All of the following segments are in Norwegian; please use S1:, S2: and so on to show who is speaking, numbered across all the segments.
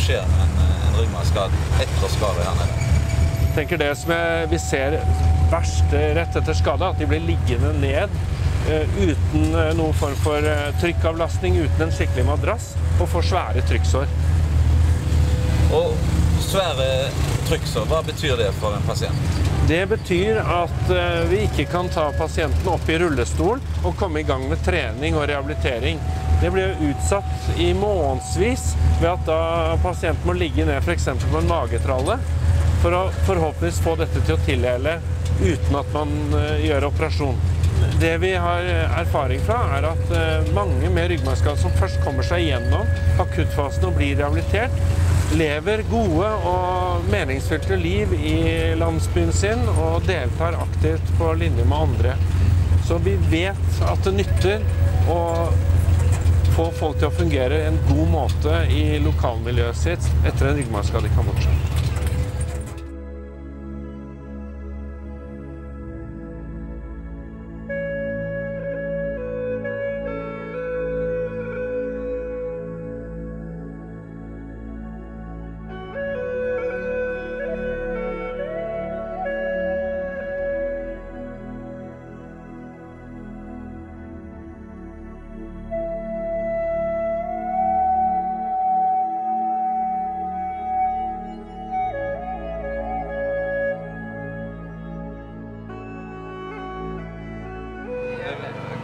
S1: skjer med en, en ryggmargskade etter skade her nede?
S2: Jeg tenker det som jeg, vi ser verst rett etter skade, at de blir liggende ned eh, uten eh, noen form for eh, trykkavlastning, uten en skikkelig madrass, og får svære trykksår.
S1: Og svære trykksår, hva betyr det for en pasient?
S2: Det betyr at eh, vi ikke kan ta pasienten opp i rullestol og komme i gang med trening og rehabilitering. Det blir jo utsatt i månedsvis ved at da pasienten må ligge ned f.eks. på en magetralle for å forhåpentligvis få dette til å tilhele uten at man eh, gjør operasjon. Det vi har erfaring fra, er at eh, mange med ryggmargskade som først kommer seg gjennom akuttfasen og blir rehabilitert, lever gode og meningsfylte liv i landsbyen sin og deltar aktivt på linje med andre. Så vi vet at det nytter å få folk til å fungere en god måte i lokalmiljøet sitt etter en ryggmargskade i Kambodsja.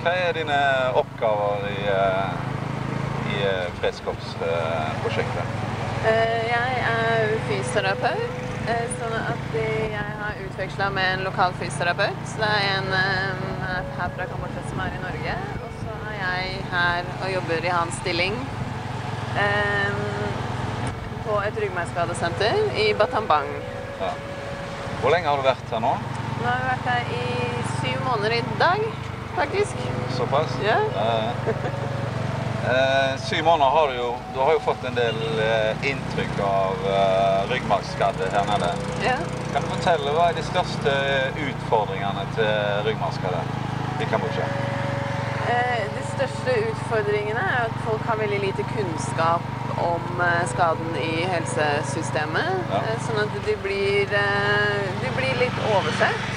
S1: Hva er dine oppgaver i, eh, i eh, fredskorpsprosjektet?
S3: Eh, Jeg er fysioterapeut, sånn at jeg har utveksla med en lokal fysioterapeut. Så det er en her fra Kambodsja som er i Norge. Og så er jeg her og jobber i hans stilling på et ryggmargskadesenter i Batambang.
S1: Ja. Hvor lenge har du vært her nå?
S3: Nå har vi vært her i syv måneder i dag, faktisk.
S1: Såpass?
S3: Ja.
S1: Eh, eh, syv måneder har du jo Du har jo fått en del eh, inntrykk av eh, ryggmargskadde her nede.
S3: Ja.
S1: Kan du fortelle hva er de største utfordringene til ryggmargskadde i Kambodsja?
S3: Eh, De største utfordringene er at folk har veldig lite kunnskap om eh, skaden i helsesystemet.
S1: Ja.
S3: eh, Sånn at de blir, eh, de blir litt oversett.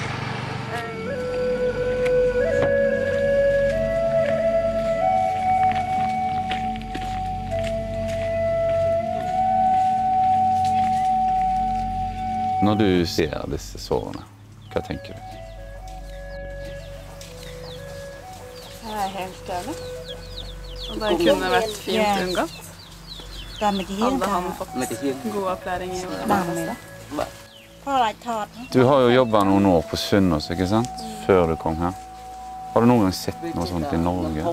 S1: Når du ser disse sårene, hva tenker du?
S3: Det er helt døende. Og det kunne vært fint unngått. Hadde han fått god opplæring i hvordan
S1: Du har jo jobba noen år på Sunnaas, ikke sant? Før du kom her. Har du noen gang sett noe sånt i Norge?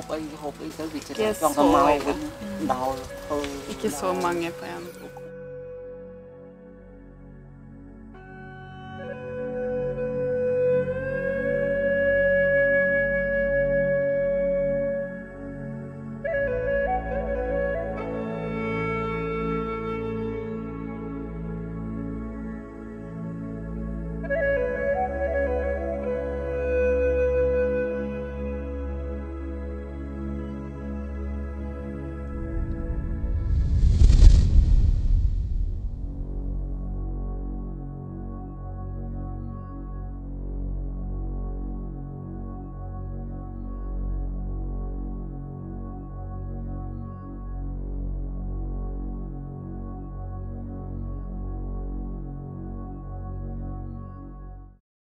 S3: Ikke så, ikke så mange på en